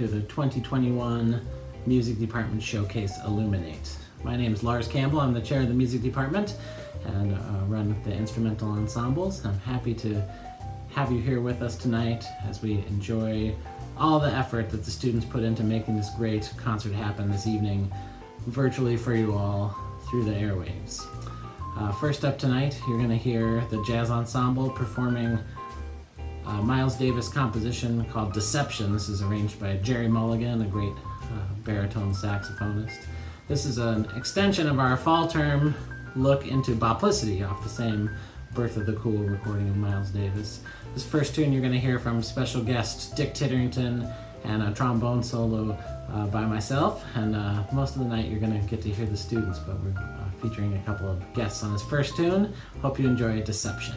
to the 2021 Music Department Showcase Illuminate. My name is Lars Campbell. I'm the chair of the music department and uh, run the instrumental ensembles. I'm happy to have you here with us tonight as we enjoy all the effort that the students put into making this great concert happen this evening virtually for you all through the airwaves. Uh, first up tonight, you're going to hear the jazz ensemble performing a Miles Davis composition called Deception. This is arranged by Gerry Mulligan, a great uh, baritone saxophonist. This is an extension of our fall term look into Boplicity off the same Birth of the Cool recording of Miles Davis. This first tune you're going to hear from special guest Dick Titterington and a trombone solo uh, by myself. And uh, most of the night you're going to get to hear the students, but we're uh, featuring a couple of guests on this first tune. Hope you enjoy Deception.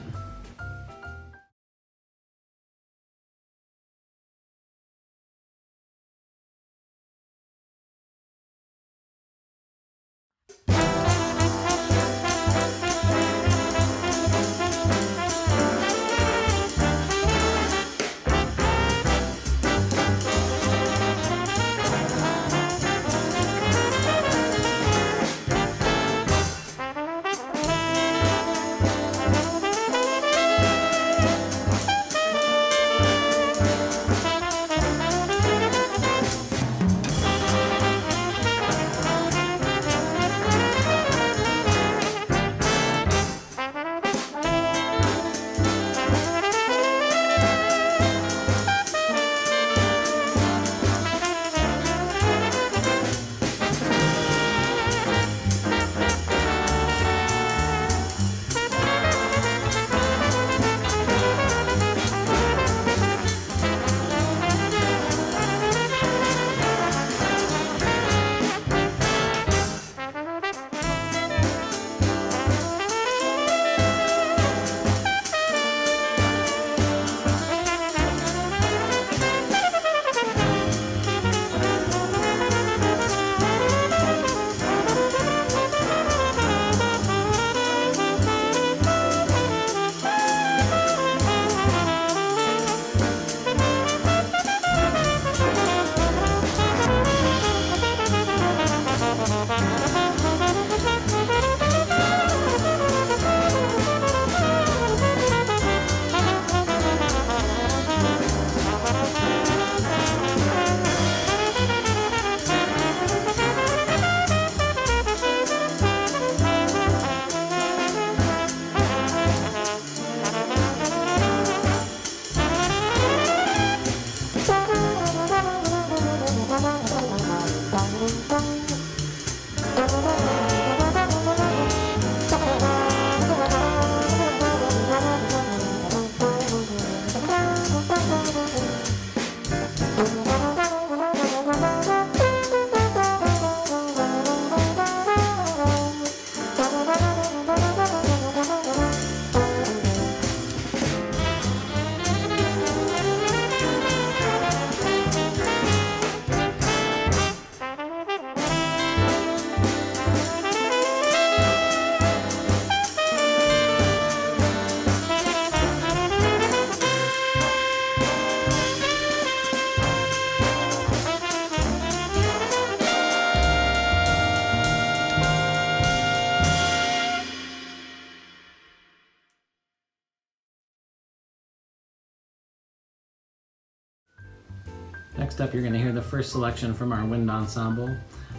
Up, you're going to hear the first selection from our wind ensemble.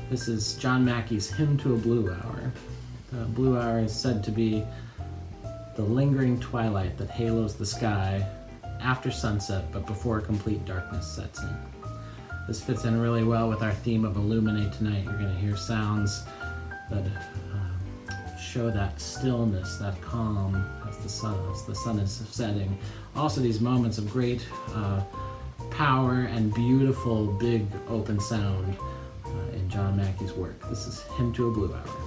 This is John Mackey's Hymn to a Blue Hour. The blue hour is said to be the lingering twilight that halos the sky after sunset but before complete darkness sets in. This fits in really well with our theme of Illuminate tonight. You're going to hear sounds that uh, show that stillness, that calm as the sun, as the sun is setting. Also, these moments of great uh, power and beautiful big open sound uh, in John Mackey's work. This is Hymn to a Blue Hour.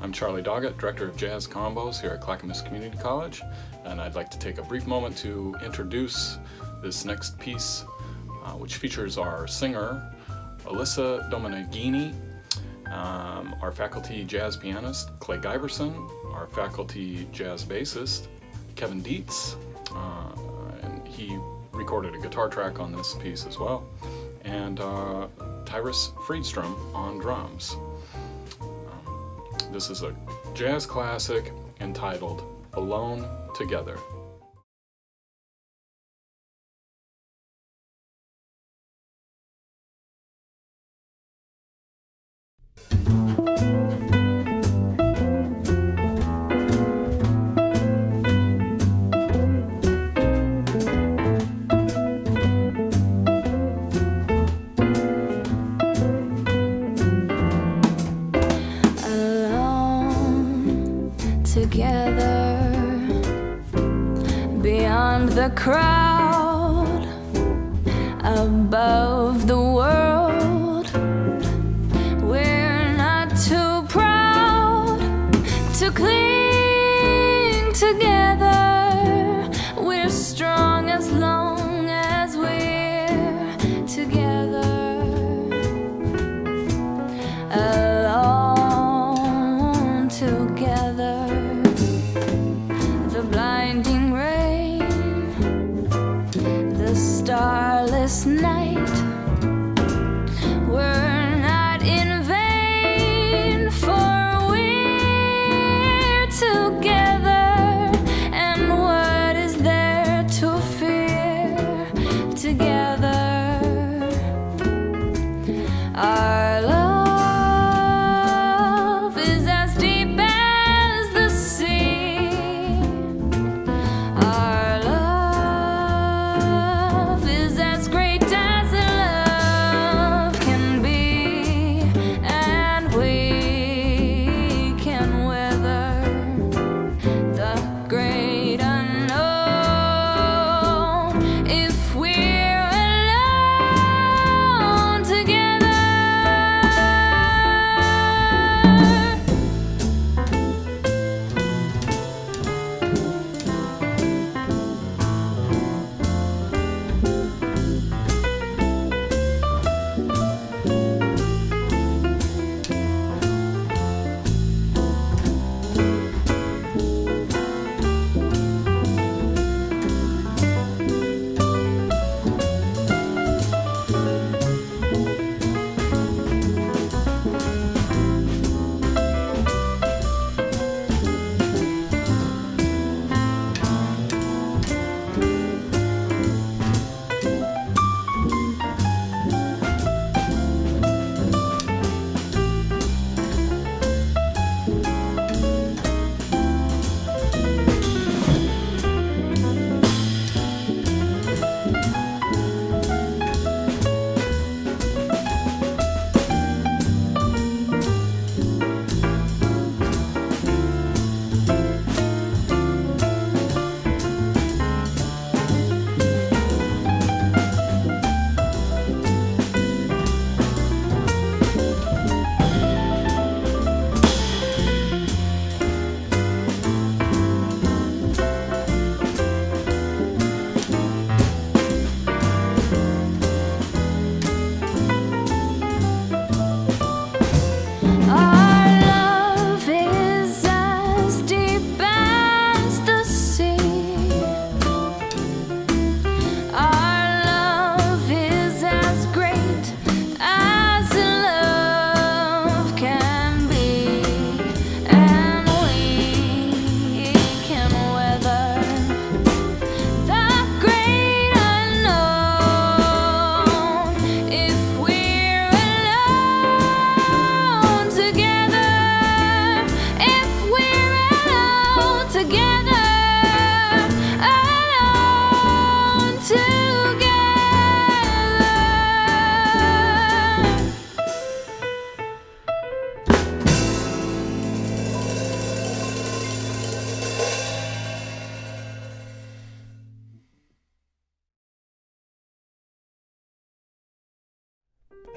I'm Charlie Doggett, Director of Jazz Combos here at Clackamas Community College, and I'd like to take a brief moment to introduce this next piece, uh, which features our singer, Alyssa Domeneghini, um, our faculty jazz pianist, Clay Giberson, our faculty jazz bassist, Kevin Dietz, uh, and he recorded a guitar track on this piece as well, and uh, Tyrus Friedstrom on drums. This is a jazz classic entitled Alone Together.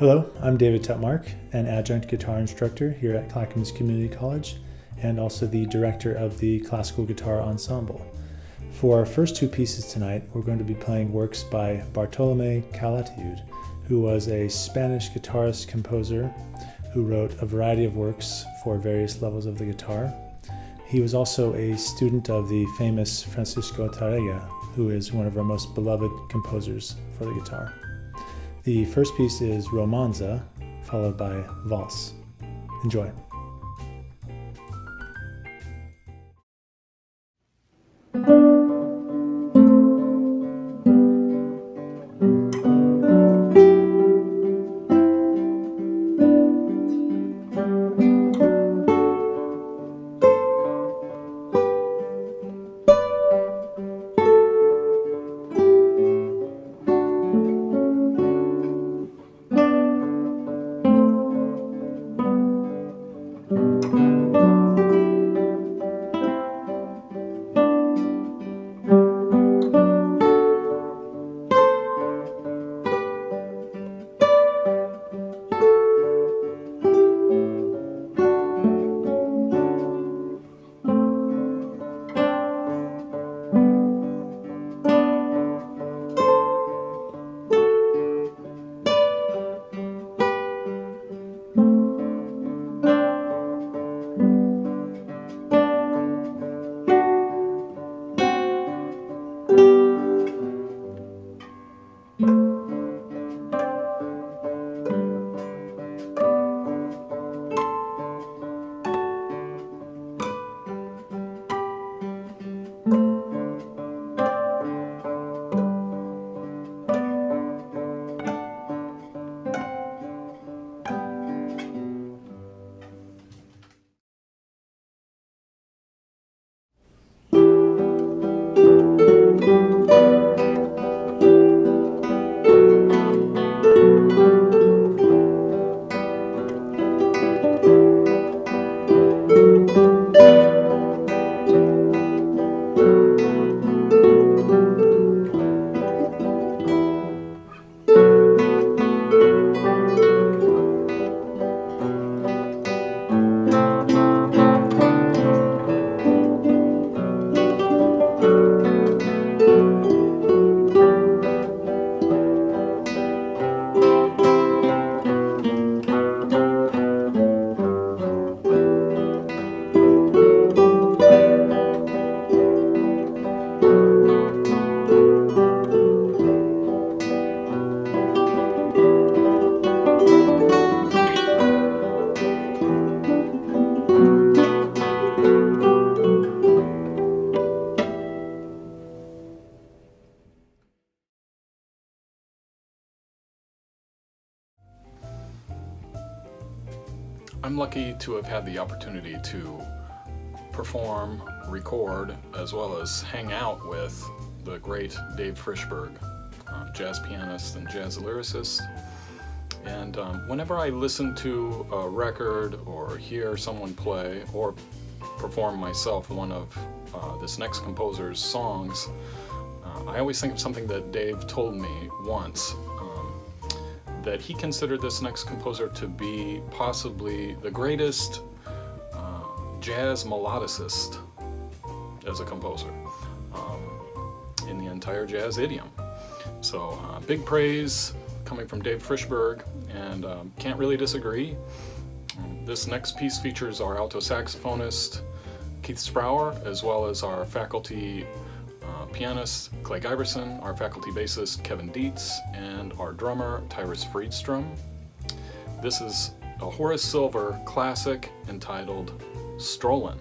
Hello, I'm David Tutmark, an adjunct guitar instructor here at Clackamas Community College and also the director of the Classical Guitar Ensemble. For our first two pieces tonight, we're going to be playing works by Bartolome Calatayud, who was a Spanish guitarist composer who wrote a variety of works for various levels of the guitar. He was also a student of the famous Francisco Tárrega, who is one of our most beloved composers for the guitar. The first piece is Romanza, followed by Valse. Enjoy. Lucky to have had the opportunity to perform, record, as well as hang out with the great Dave Frishberg, uh, jazz pianist and jazz lyricist. And um, whenever I listen to a record or hear someone play or perform myself one of uh, this next composer's songs, uh, I always think of something that Dave told me once that he considered this next composer to be possibly the greatest uh, jazz melodicist as a composer um, in the entire jazz idiom. So uh, big praise coming from Dave Frishberg, and um, can't really disagree. This next piece features our alto saxophonist Keith Sprower as well as our faculty pianist Clegg Iverson, our faculty bassist Kevin Dietz, and our drummer Tyrus Friedstrom. This is a Horace Silver classic entitled Strollin'.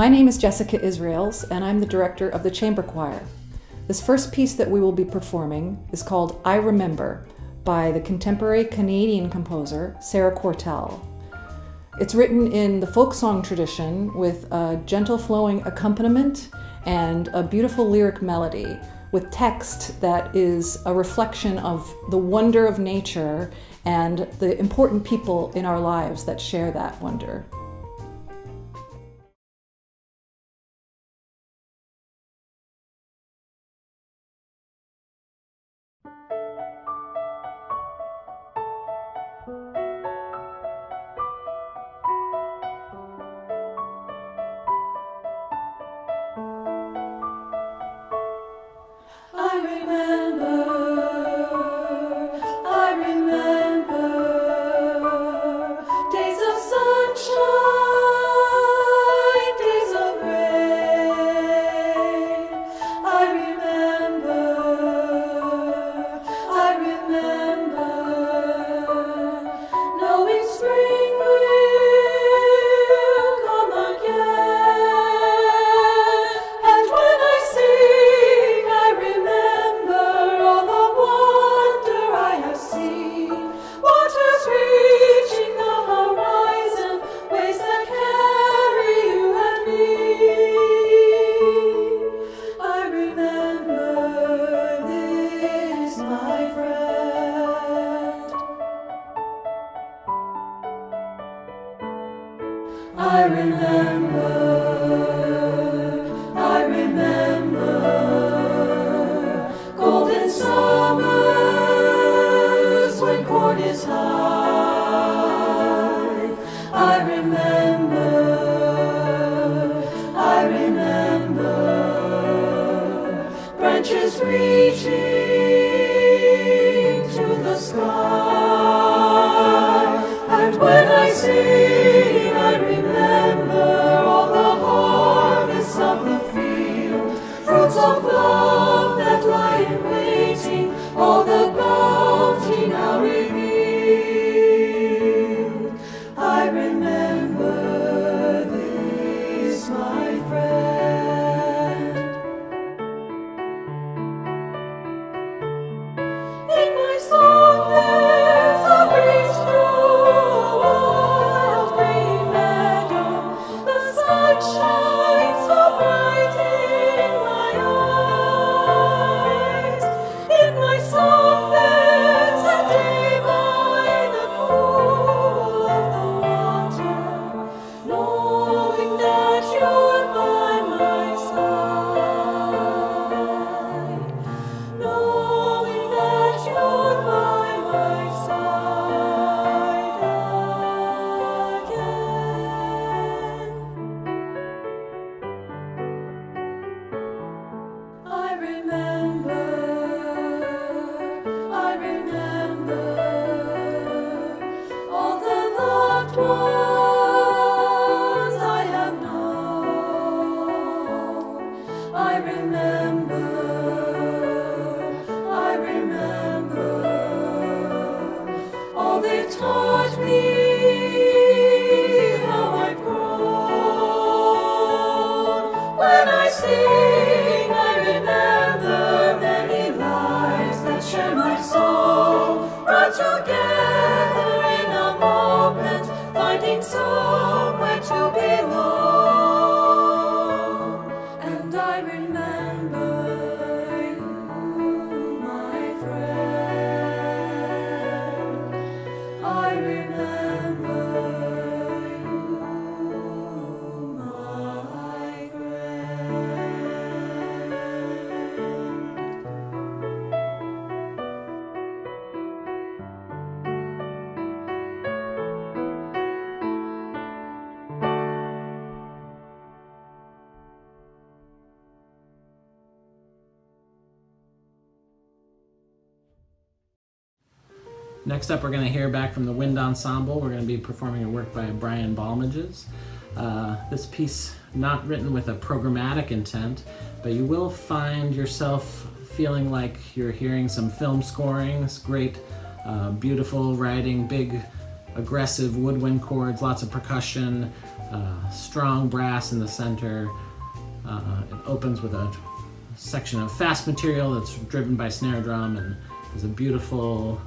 My name is Jessica Israels, and I'm the director of the Chamber Choir. This first piece that we will be performing is called I Remember by the contemporary Canadian composer Sarah Quartel. It's written in the folk song tradition with a gentle flowing accompaniment and a beautiful lyric melody with text that is a reflection of the wonder of nature and the important people in our lives that share that wonder. Next up, we're going to hear back from the Wind Ensemble. We're going to be performing a work by Brian Balmages. Uh, this piece, not written with a programmatic intent, but you will find yourself feeling like you're hearing some film scoring, this great, uh, beautiful writing, big aggressive woodwind chords, lots of percussion, uh, strong brass in the center. Uh, it opens with a section of fast material that's driven by snare drum, and there's a beautiful,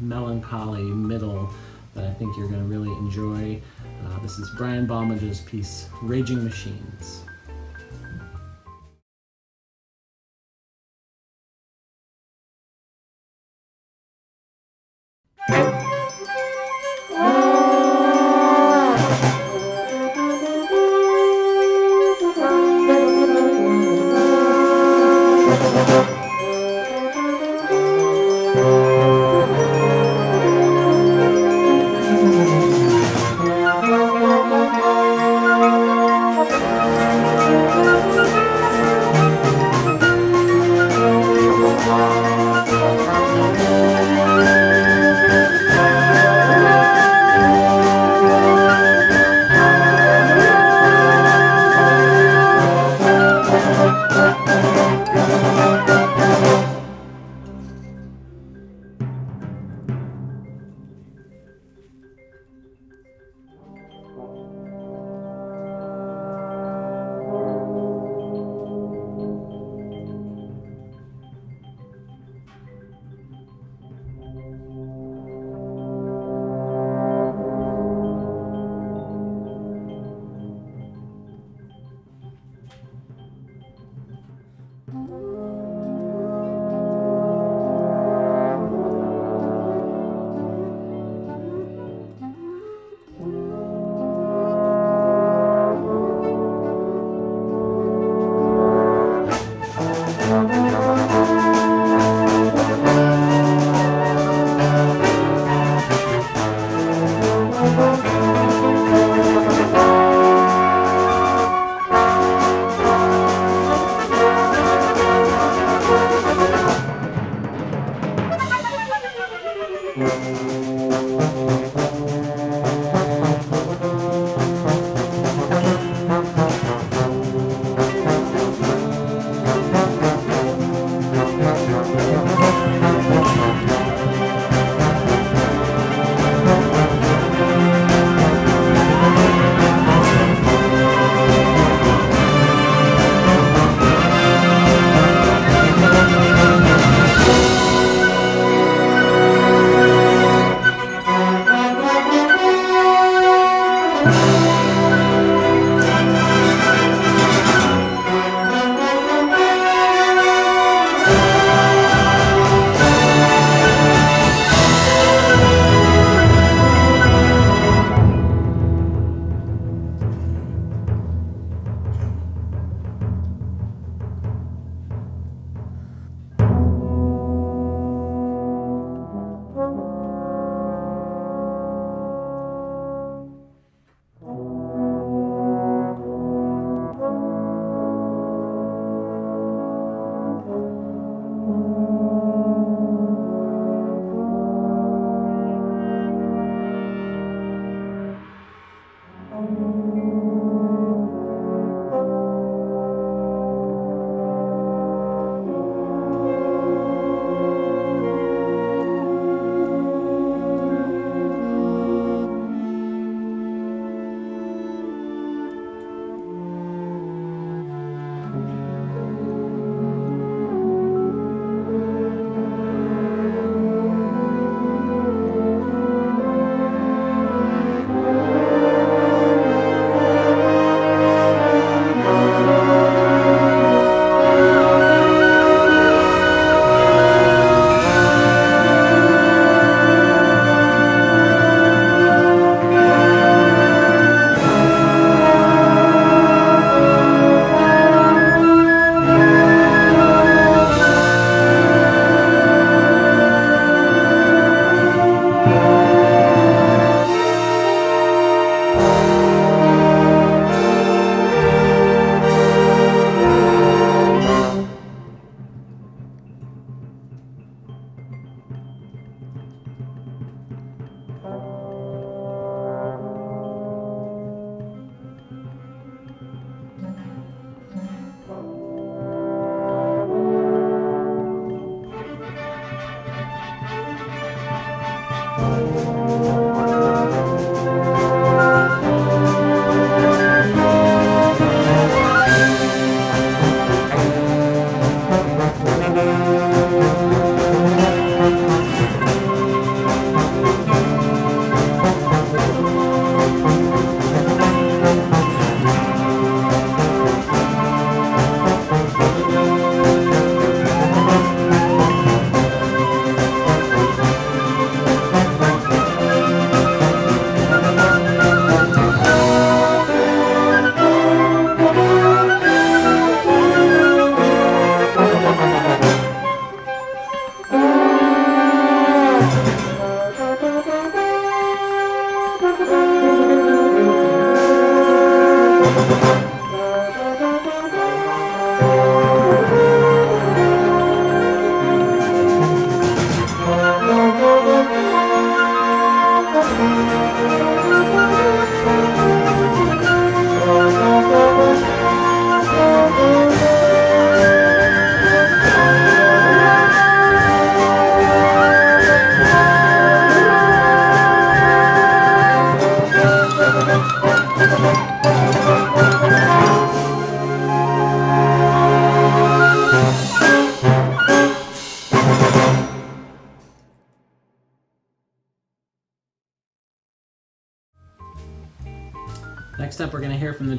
melancholy middle that I think you're going to really enjoy. Uh, this is Brian Balmages' piece, Raging Machines.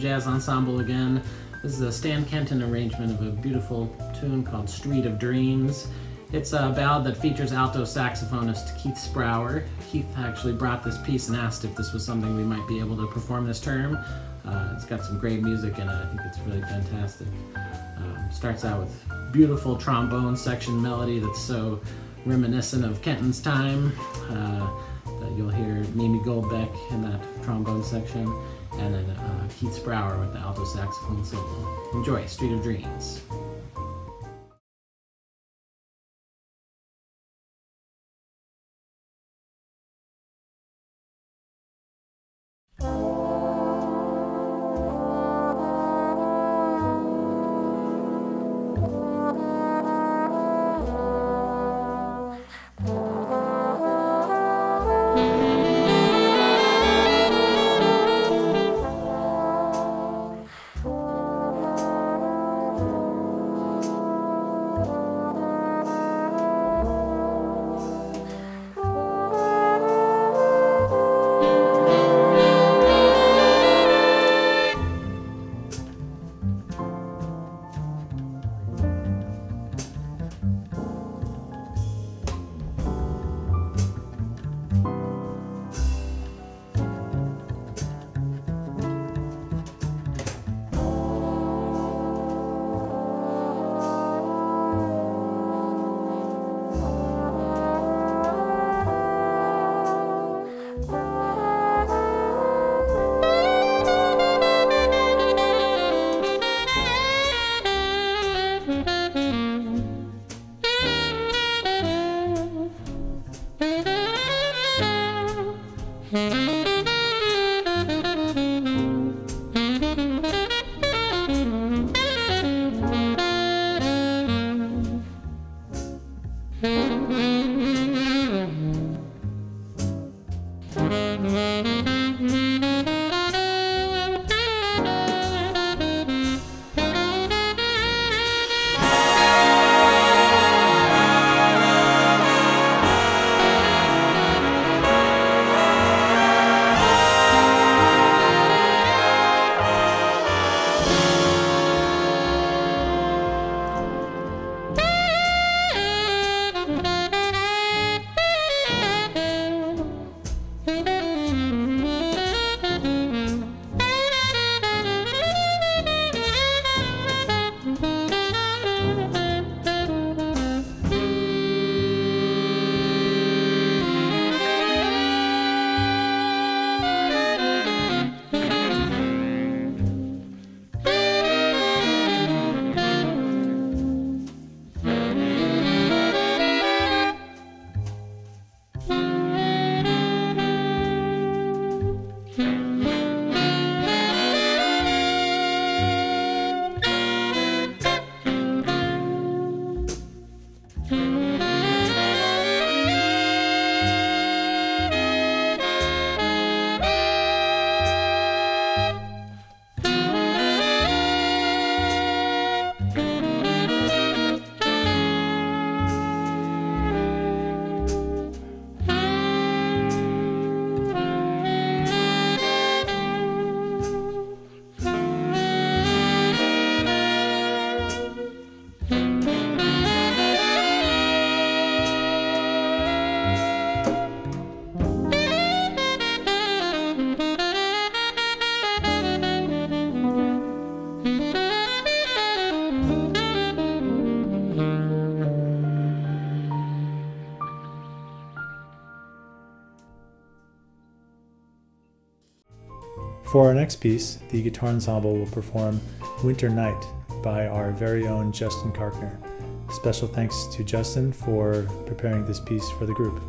Jazz ensemble again. This is a Stan Kenton arrangement of a beautiful tune called Street of Dreams. It's a ballad that features alto saxophonist Keith Sprower. Keith actually brought this piece and asked if this was something we might be able to perform this term. Uh, it's got some great music in it. I think it's really fantastic. Um, starts out with beautiful trombone section melody that's so reminiscent of Kenton's time. Uh, you'll hear Mamie Goldbeck in that trombone section and then uh, Keith Sprower with the alto saxophone solo. Enjoy Street of Dreams. For our next piece, the guitar ensemble will perform Winter Night by our very own Justin Karkner. Special thanks to Justin for preparing this piece for the group.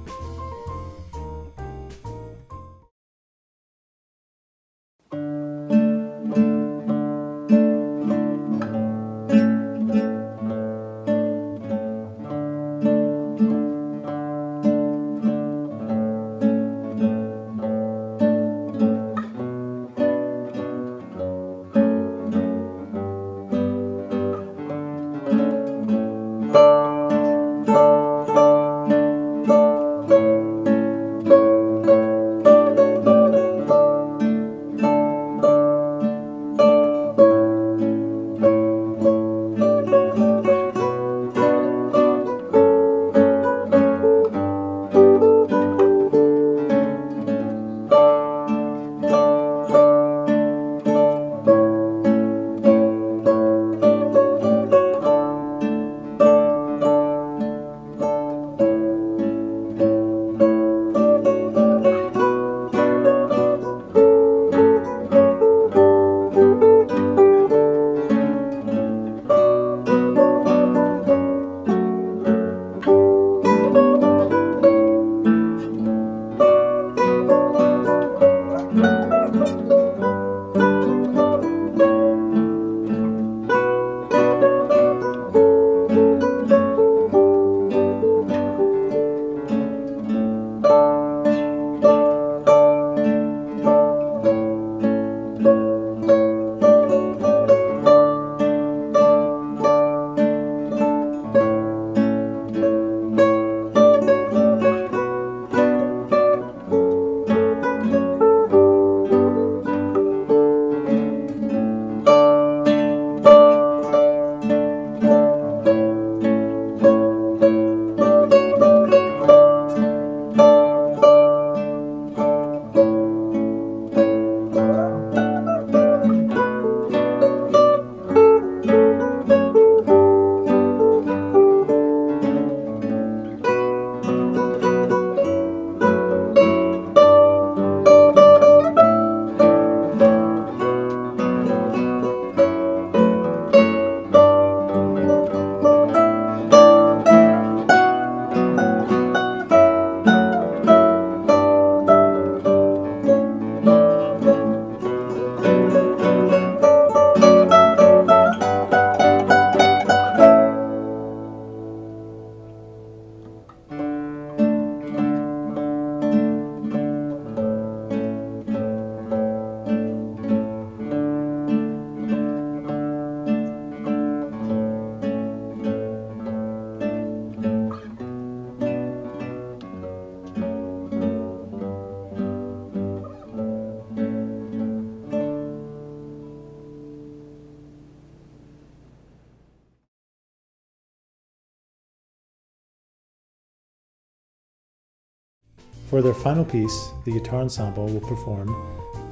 For their final piece, the guitar ensemble will perform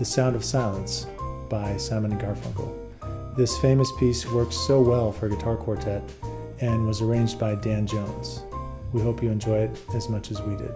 The Sound of Silence by Simon and Garfunkel. This famous piece works so well for a guitar quartet and was arranged by Dan Jones. We hope you enjoy it as much as we did.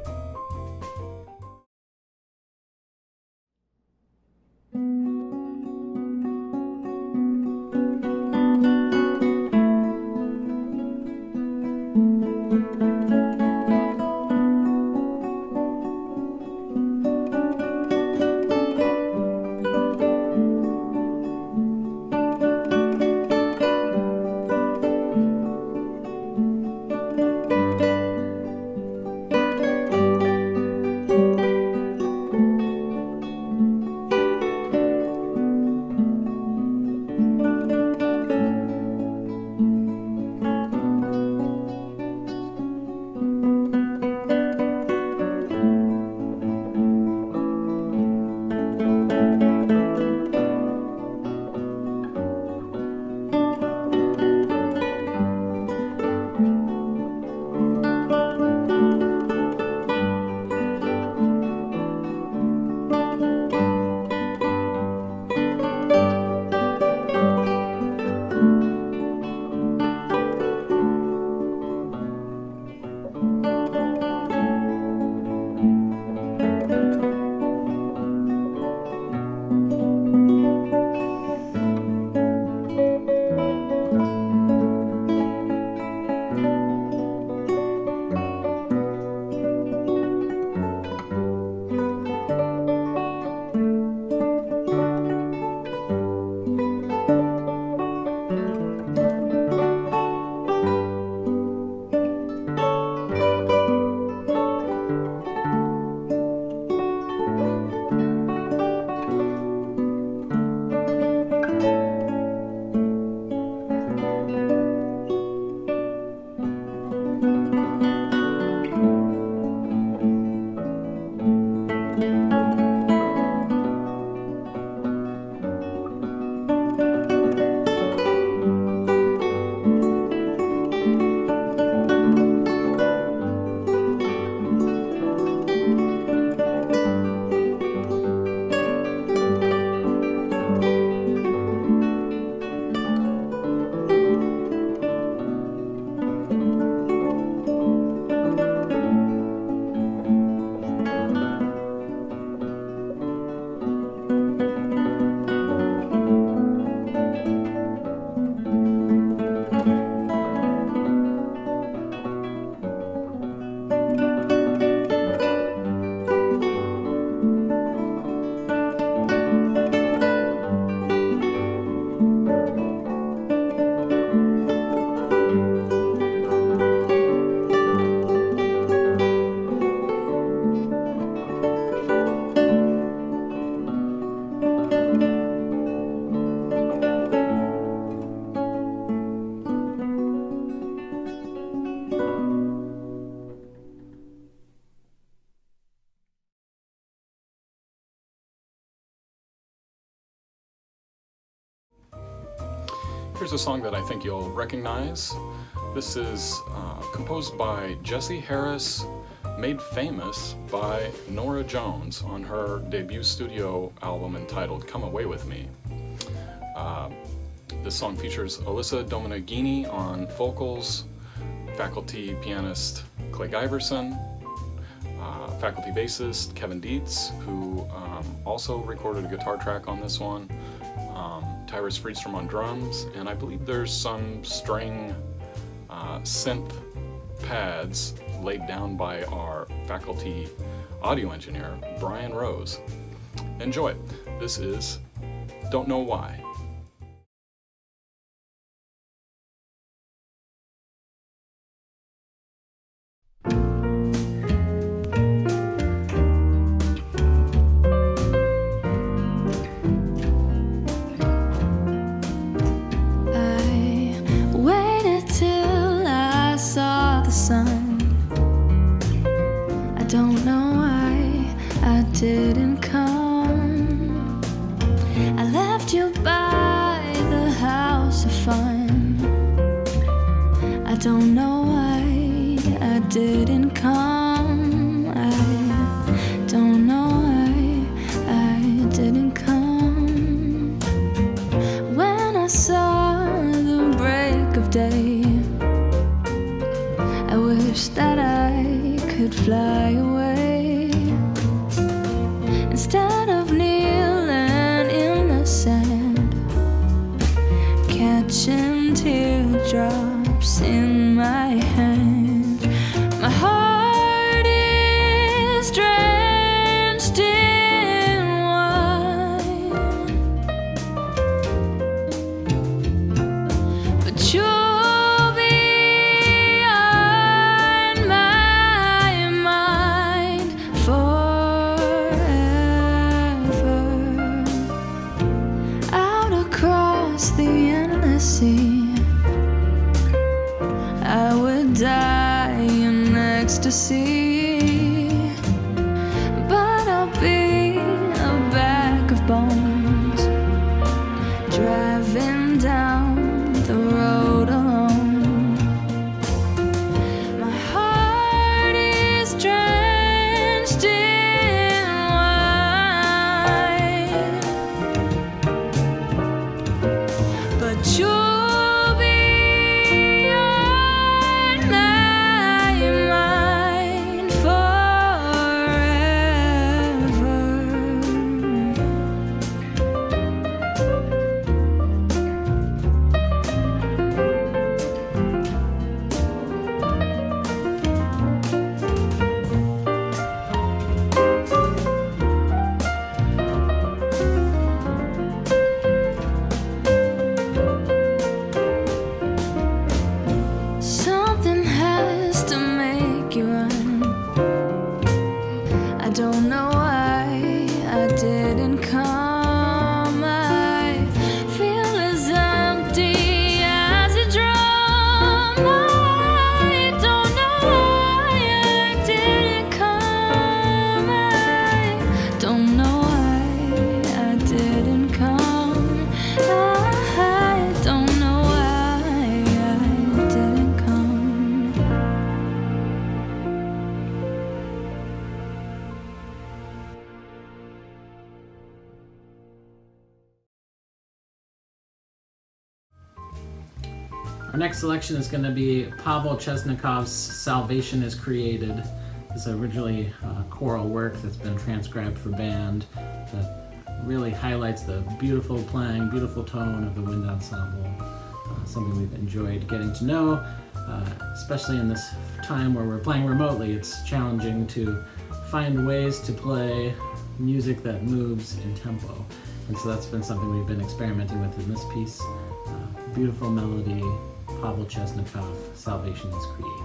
Here's a song that I think you'll recognize. This is uh, composed by Jesse Harris, made famous by Norah Jones on her debut studio album entitled Come Away With Me. Uh, this song features Alyssa Dominaghini on vocals, faculty pianist Clay Giberson, uh, faculty bassist Kevin Dietz, who um, also recorded a guitar track on this one, Tyrus Friedstrom on drums, and I believe there's some string uh, synth pads laid down by our faculty audio engineer, Brian Rose. Enjoy. This is Don't Know Why. Selection is going to be Pavel Chesnokov's Salvation is Created. It's originally a choral work that's been transcribed for band that really highlights the beautiful playing, beautiful tone of the wind ensemble. Uh, something we've enjoyed getting to know, uh, especially in this time where we're playing remotely. It's challenging to find ways to play music that moves in tempo. And so that's been something we've been experimenting with in this piece. Uh, beautiful melody, Pavel Chesnokov, Salvation is Created.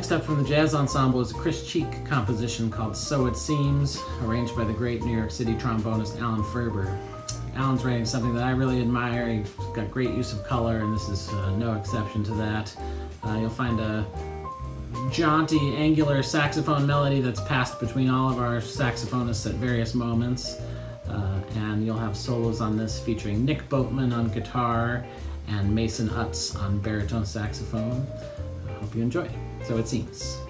Next up from the jazz ensemble is a Chris Cheek composition called So It Seems, arranged by the great New York City trombonist Alan Ferber. Alan's writing something that I really admire. He's got great use of color, and this is uh, no exception to that. Uh, you'll find a jaunty, angular saxophone melody that's passed between all of our saxophonists at various moments. Uh, and you'll have solos on this featuring Nick Boatman on guitar and Mason Utz on baritone saxophone. I hope you enjoy. So it seems.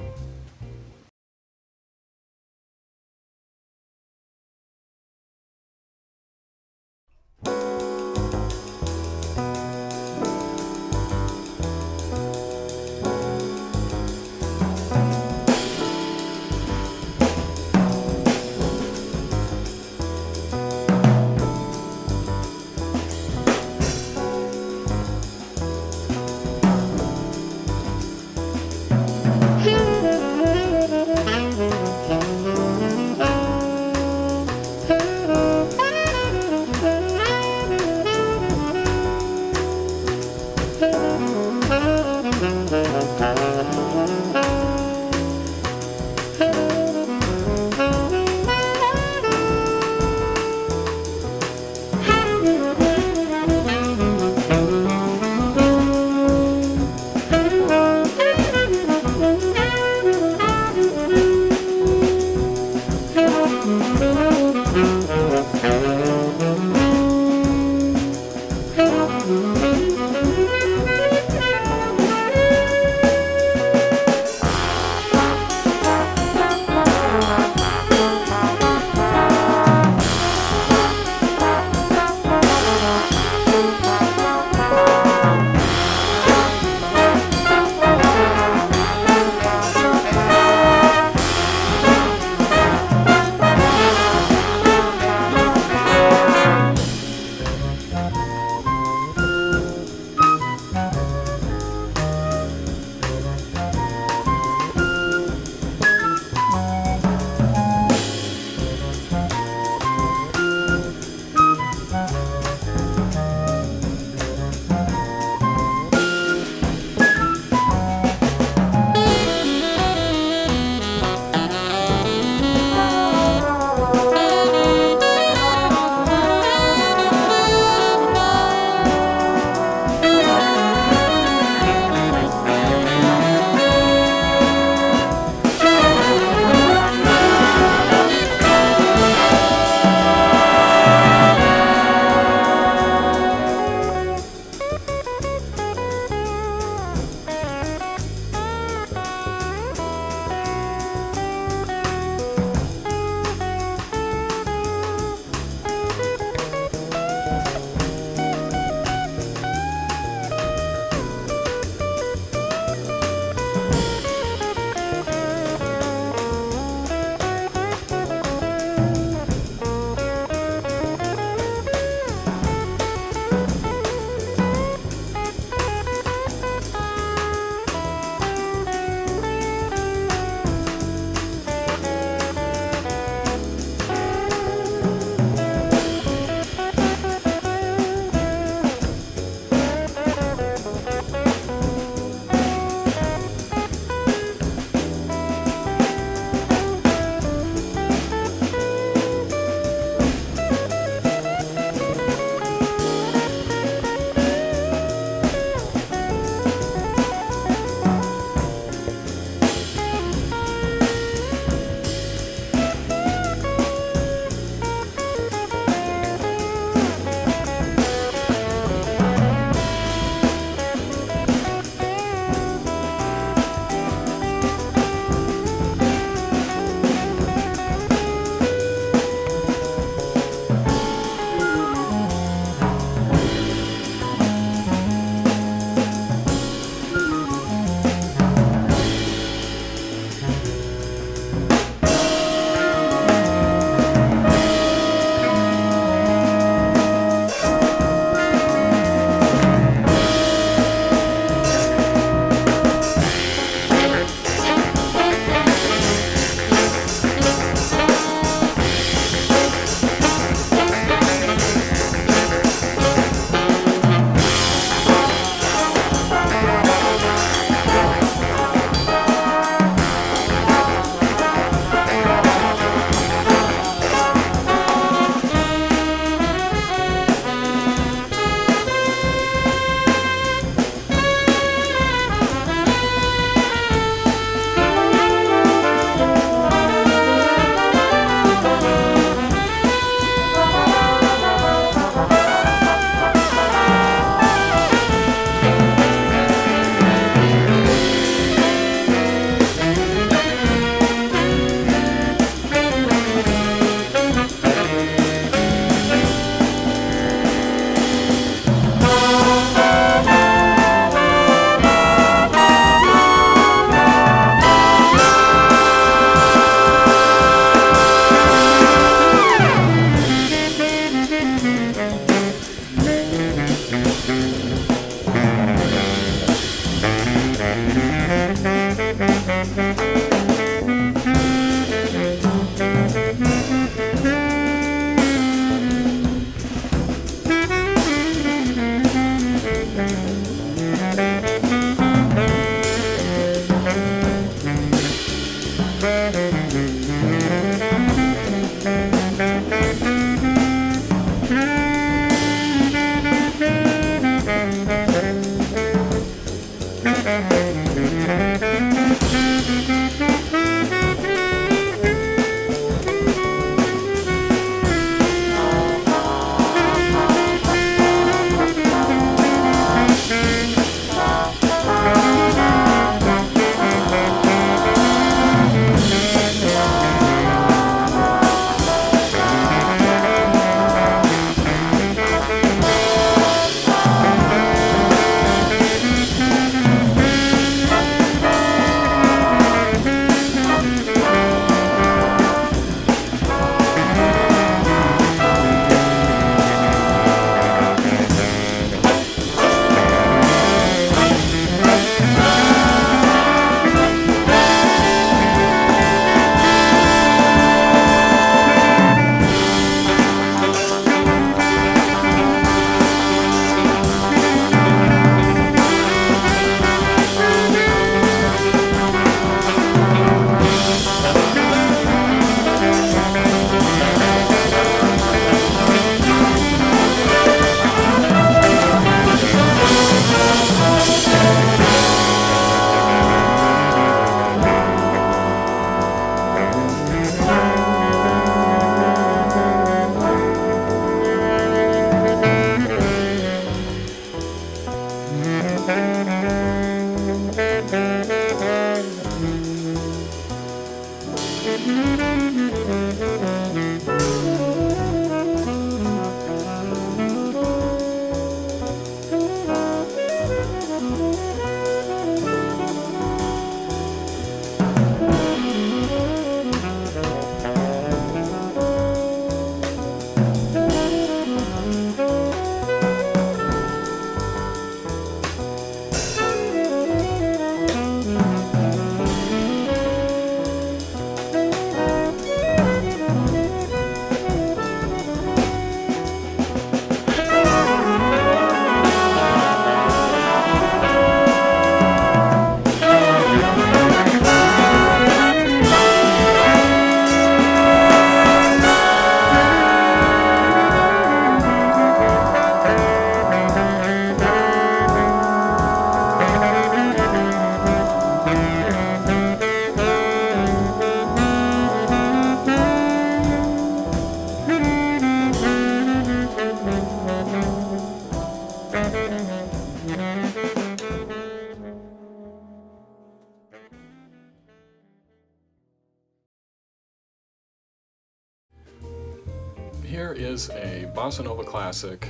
Classic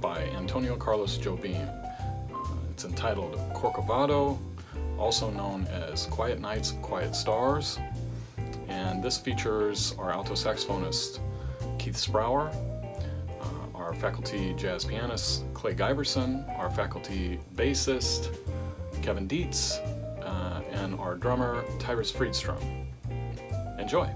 by Antonio Carlos Jobim. Uh, it's entitled Corcovado, also known as Quiet Nights, Quiet Stars. And this features our alto saxophonist Keith Sprower, uh, our faculty jazz pianist Clay Giberson, our faculty bassist Kevin Dietz, uh, and our drummer Tyrus Friedstrom. Enjoy!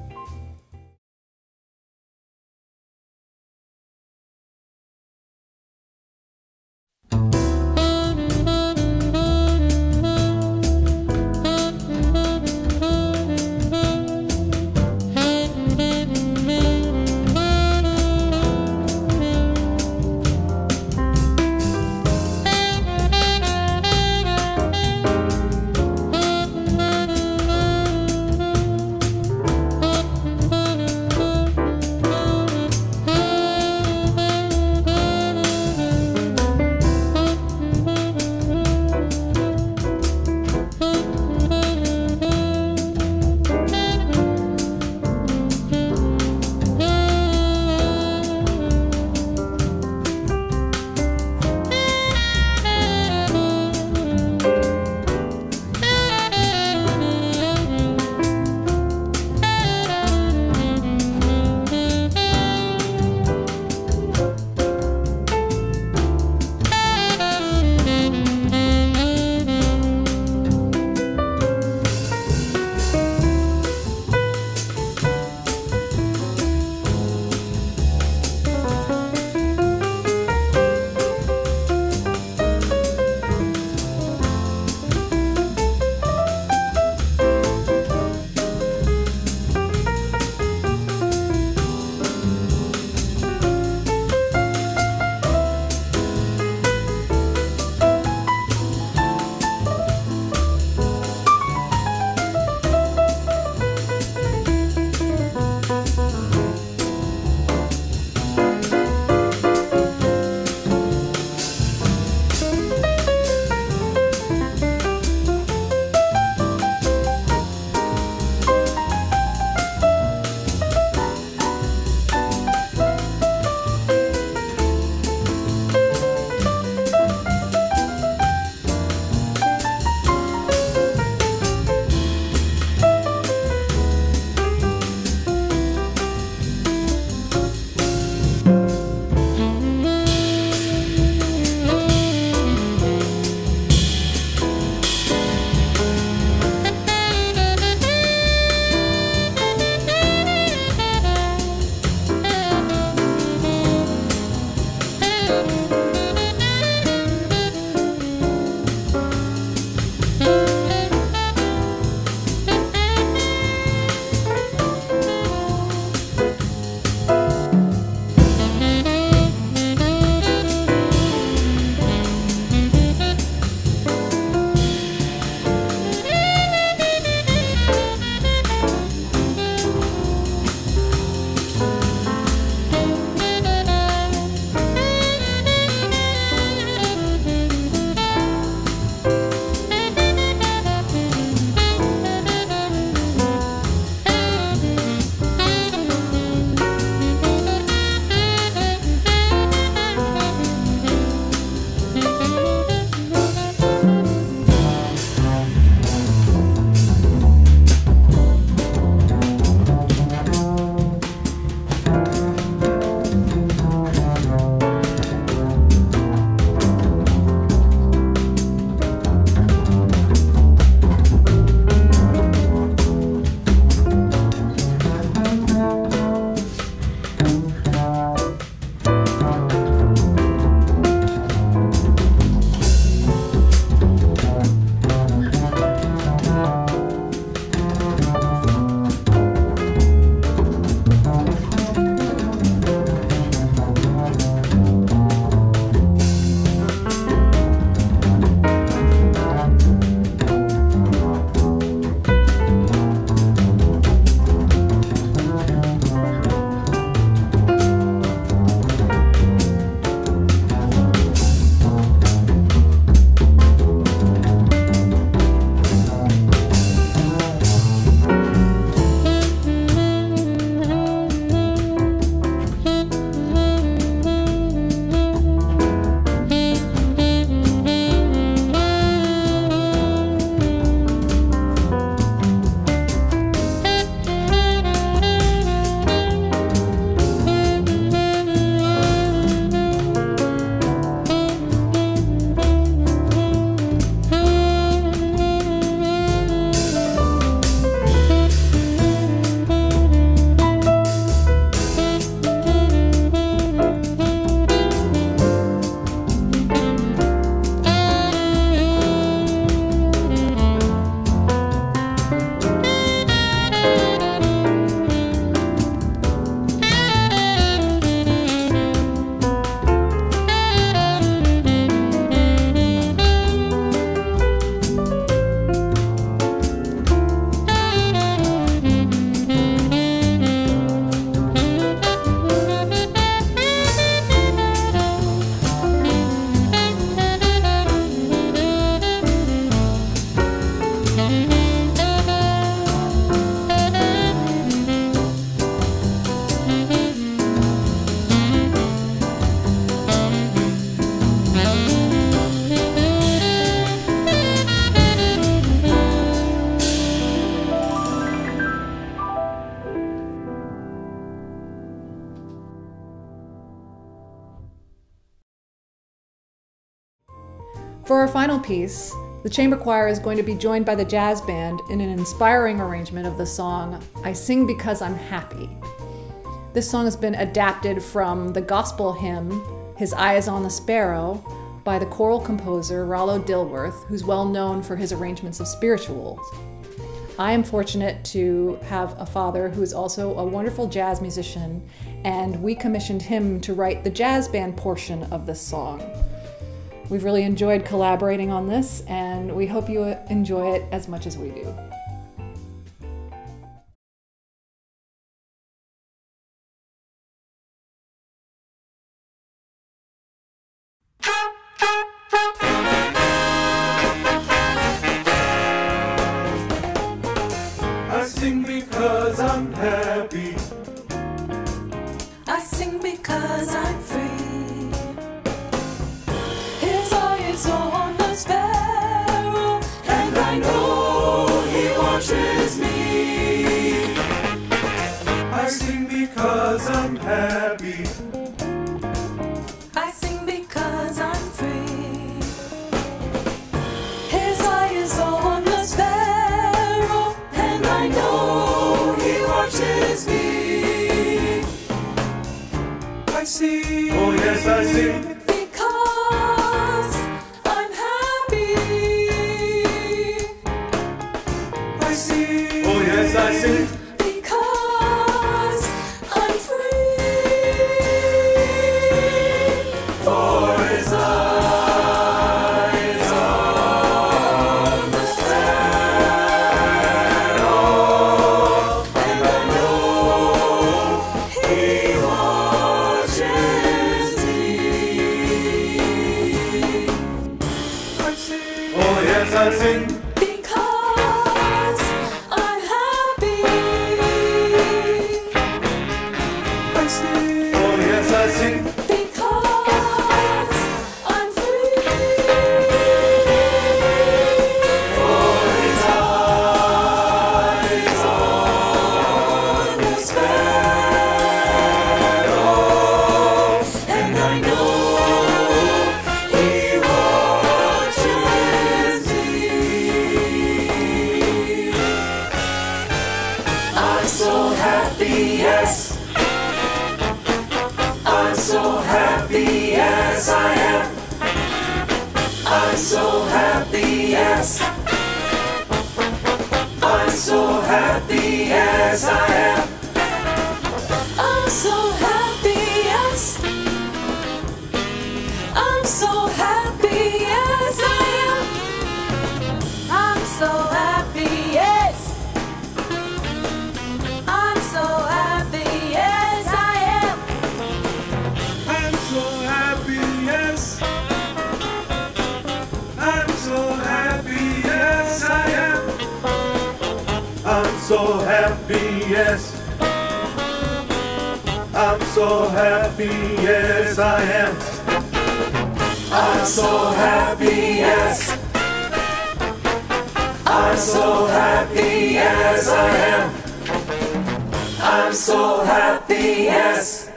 Piece, the chamber choir is going to be joined by the jazz band in an inspiring arrangement of the song I Sing Because I'm Happy. This song has been adapted from the gospel hymn His Eye is on the Sparrow by the choral composer Rollo Dilworth, who's well known for his arrangements of spirituals. I am fortunate to have a father who is also a wonderful jazz musician, and we commissioned him to write the jazz band portion of this song. We've really enjoyed collaborating on this, and we hope you enjoy it as much as we do. Oh yes, I sing. I'm so happy, yes.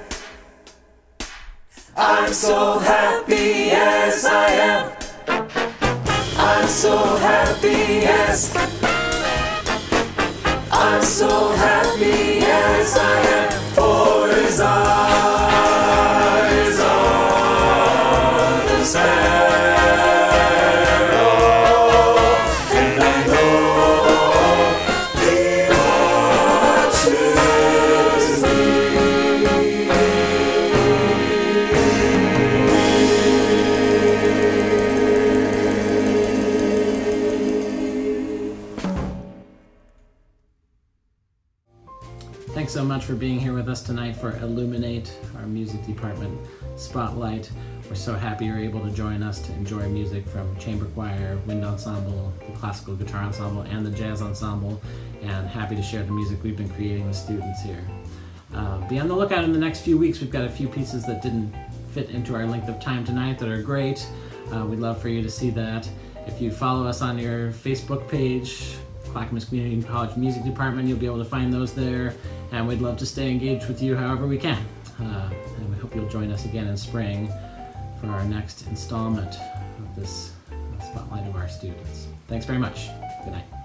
I'm so happy, yes, I am. I'm so happy, yes. I'm so happy, yes, I am. For us tonight for Illuminate, our music department spotlight. We're so happy you're able to join us to enjoy music from chamber choir, wind ensemble, the classical guitar ensemble, and the jazz ensemble, and happy to share the music we've been creating with students here. Uh, be on the lookout in the next few weeks. We've got a few pieces that didn't fit into our length of time tonight that are great. Uh, we'd love for you to see that. If you follow us on your Facebook page, Clackamas Community College Music Department, you'll be able to find those there. And we'd love to stay engaged with you however we can. Uh, and we hope you'll join us again in spring for our next installment of this spotlight of our students. Thanks very much. Good night.